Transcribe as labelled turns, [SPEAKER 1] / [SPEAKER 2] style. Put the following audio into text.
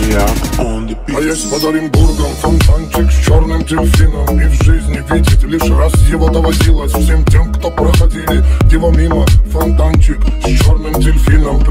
[SPEAKER 1] А я
[SPEAKER 2] А есть под Оренбургом фонтанчик с черным дельфином. И в жизни видеть лишь раз его доводилось Всем тем, кто проходили его мимо. Фонтанчик с черным дельфином.